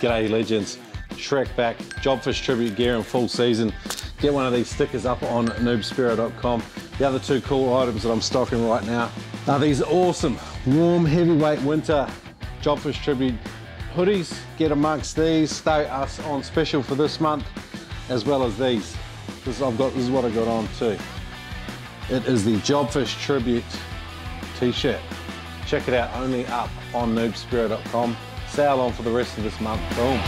G'day legends, Shrek back, Jobfish tribute gear in full season. Get one of these stickers up on noobspearo.com. The other two cool items that I'm stocking right now are these awesome warm heavyweight winter Jobfish tribute hoodies. Get amongst these, they are on special for this month, as well as these. This I've got. This is what I got on too. It is the Jobfish tribute t-shirt. Check it out only up on noobspearo.com. Sale on for the rest of this month. Boom.